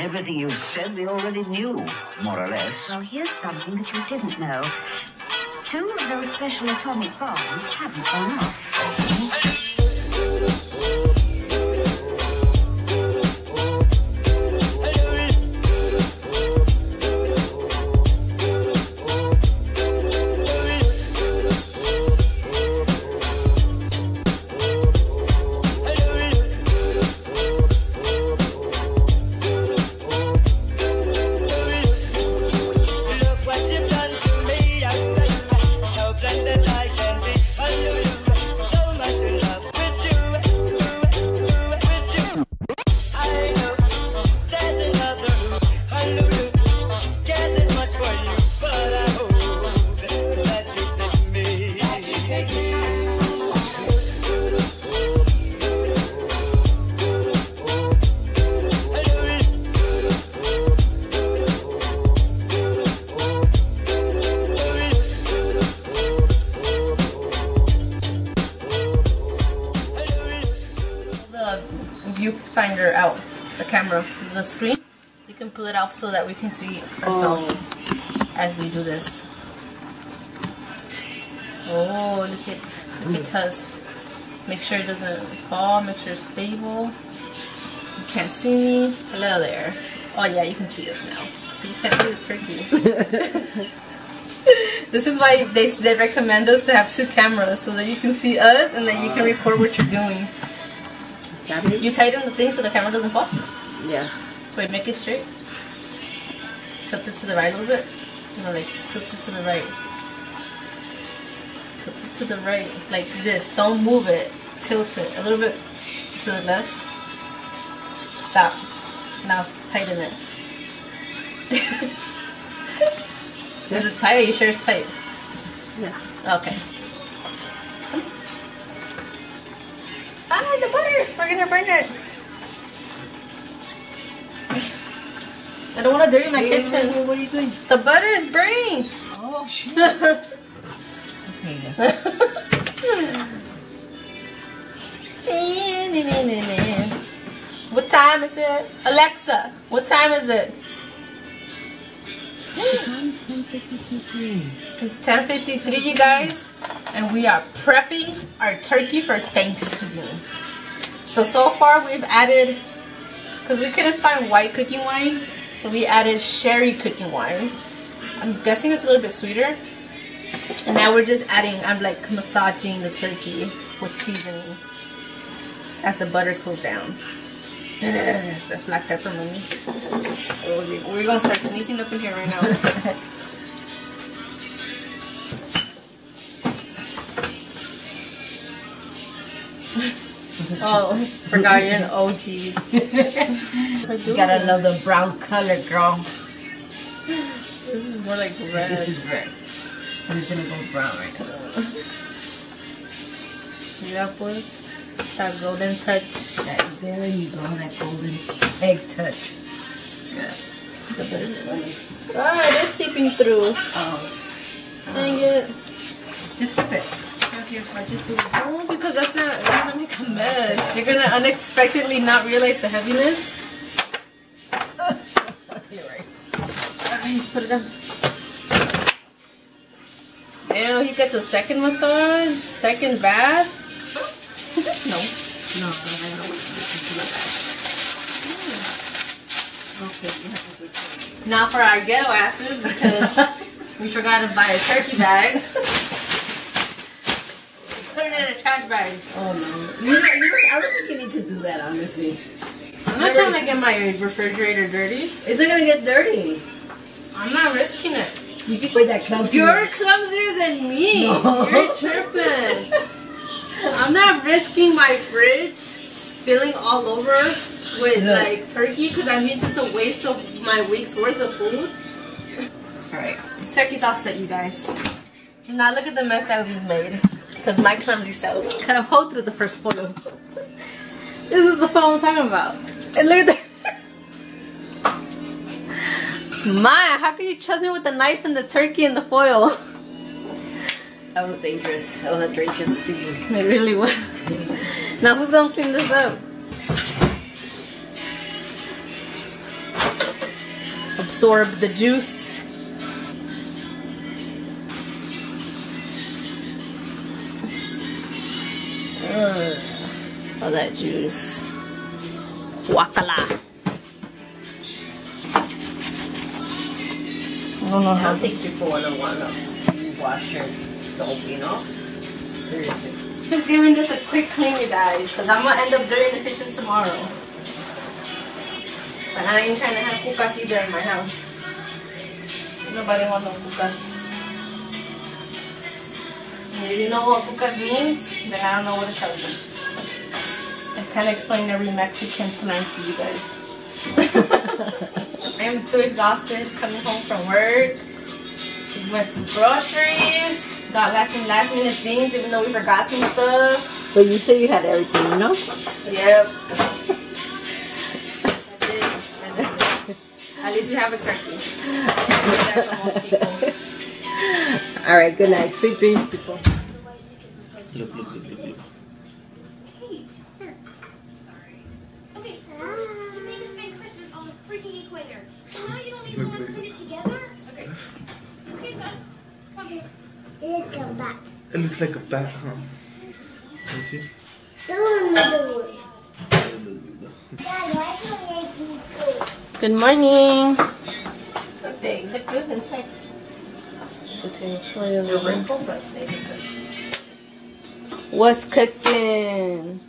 Everything you said we already knew, more or less. Well, here's something that you didn't know. Two of those special atomic bombs haven't gone off. The viewfinder out, the camera, the screen. You can pull it off so that we can see ourselves oh. as we do this. Oh, look at look at us. Make sure it doesn't fall. Make sure it's stable. You can't see me. Hello there. Oh yeah, you can see us now. You can't see the turkey. this is why they they recommend us to have two cameras so that you can see us and then you can oh. record what you're doing. It? You tighten the thing so the camera doesn't fall. Yeah. Wait, make it straight. Tilt it to the right a little bit. No, like tilt it to the right. Tilt it to the right, like this. Don't move it. Tilt it a little bit to the left. Stop. Now tighten it. Is it tight? Are you sure it's tight? Yeah. Okay. Ah, the butter! We're gonna burn it. I don't want to dirty my kitchen. What are you doing? The butter is burning. Oh, shit. what time is it? Alexa, what time is it? The time's 10.53 It's 10.53, you guys. And we are prepping our turkey for Thanksgiving. So, so far we've added, because we couldn't find white cooking wine, so we added sherry cooking wine. I'm guessing it's a little bit sweeter. And now we're just adding, I'm like massaging the turkey with seasoning as the butter cools down. That's black pepper, mommy. Oh, we- We're gonna start sneezing up in here right now. oh, forgot you're an OG. You gotta love the brown color, girl. This is more like red. This is red. It's gonna go brown right now. Mira pues, that golden touch. That, there you go, that golden egg touch. Yeah. Ah, it is seeping through. Oh. Dang it. Just flip it. Here, I just do it. Oh, because that's not, it's gonna make a mess. You're gonna unexpectedly not realize the heaviness. You're right. Alright, put it down. Now he gets a second massage, second bath. no. No, I don't want to do that. Okay, you have to do it. Now for our ghetto asses because we forgot to buy a turkey bag. It in trash bag. Oh no. You you I don't think you need to do that, honestly. I'm not trying to get my refrigerator dirty. It's not gonna get dirty. I'm not risking it. You can put that clumsy. You're clumsier than me. No. You're tripping. I'm not risking my fridge spilling all over with Look. like turkey because that means it's a waste of my week's worth of food. Alright, turkey's all set, you guys. Now look at the mess that we've made. Because my clumsy self a hole through the first photo. This is the phone I'm talking about. And look at that. My, how can you trust me with the knife and the turkey and the foil? That was dangerous. That was a dangerous speed. It really was. Now who's gonna clean this up? absorb the juice. All that juice. Wakala. I don't know how. I'll take you for one on one. You wash your stove, you know? Seriously. Just giving this a quick clean, you guys, because I'm gonna end up dirty in the kitchen tomorrow. But I ain't trying to have pukas either in my house. Nobody want no pukas. And if you know what pukas means, then I don't know what to tell you. I can't explain every Mexican slang to you guys. I am too exhausted coming home from work. We went to groceries. Got last and last minute things, even though we forgot some stuff. But you say you had everything, you know? Yep. I did. I did. At least we have a turkey. I that for most people. All right, good night. Sweet dreams, people. Look, look, look, It's a bat. It looks like a bat, huh? Let me see. Don't know it. Dad, why don't I do good? Good morning. Look, they look good inside. They're but they look good. What's cooking?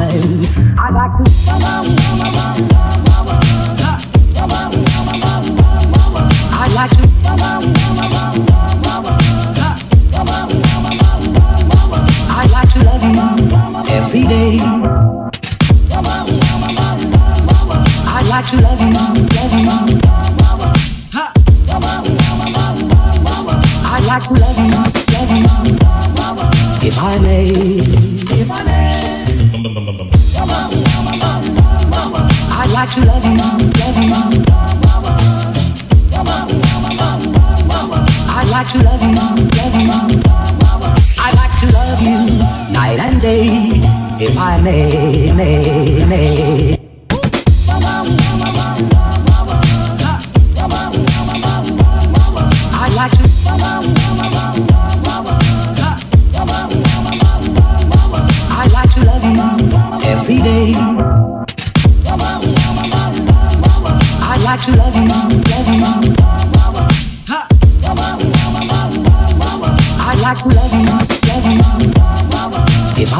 I like to. I like to. I like to love you every day. I like to love you, love you. I like to love you, love you. If I may, if I may. Like to love you, love you. I like to love you, love you. I like to love you night and day, if I may, may, may.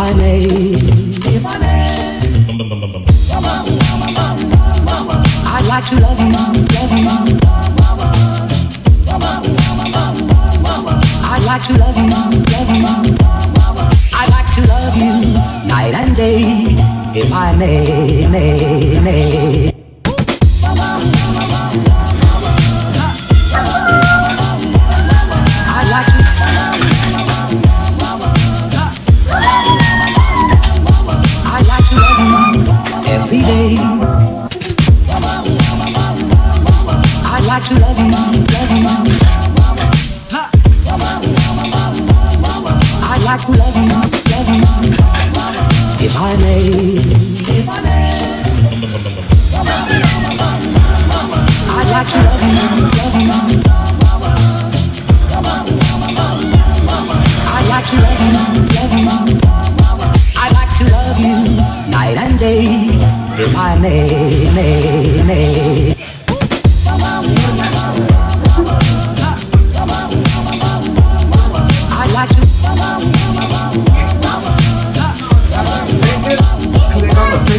I'd like to love you, love you. I'd like to love you, love you. I'd like to love you night and day, if I may, may. I'd like to love you,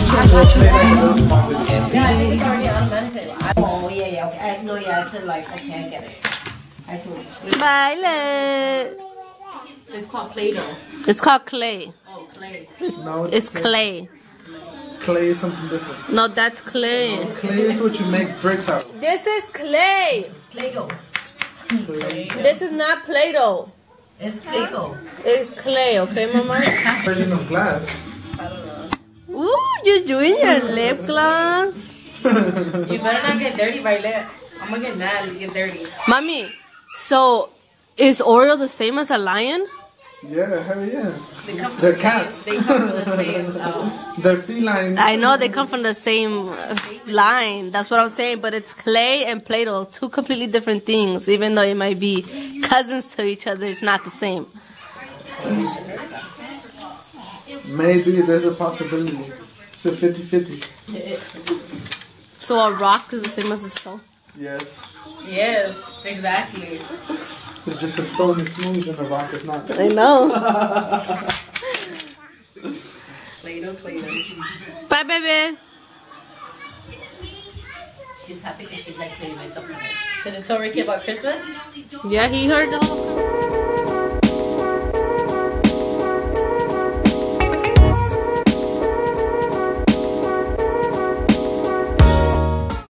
Yeah, I think it's already automatically. Oh, yeah, yeah. Okay. I, no, yeah, it's like, okay, I get it. I see what it's Violet. It's called Play-Doh. It's called clay. Oh, clay. No, It's clay. Clay is something different. No, that's clay. Clay is what you make bricks out of. This is clay. Play-Doh. This is not Play-Doh. It's Clay-Doh. It's clay, okay, mama? Version of glass. Ooh, you're doing your lip gloss. You better not get dirty, Violet. I'm gonna get mad if you get dirty. Mommy, so is Oreo the same as a lion? Yeah, hell yeah. They come from They're the same- cats. They come from the same. Um, They're feline. I know they come from the same uh, line. That's what I'm saying. But it's clay and Play-Doh, two completely different things. Even though it might be cousins to each other, it's not the same. Maybe there's a possibility. It's a 50 50. So a rock is the same as a stone. Yes. yes, exactly. It's just a stone is smooth and a rock is not. I know. Play-Doh, Play-Doh. Bye, baby. She's happy because she's like playing with something. Did you tell Ricky about Christmas? Yeah, he heard the whole.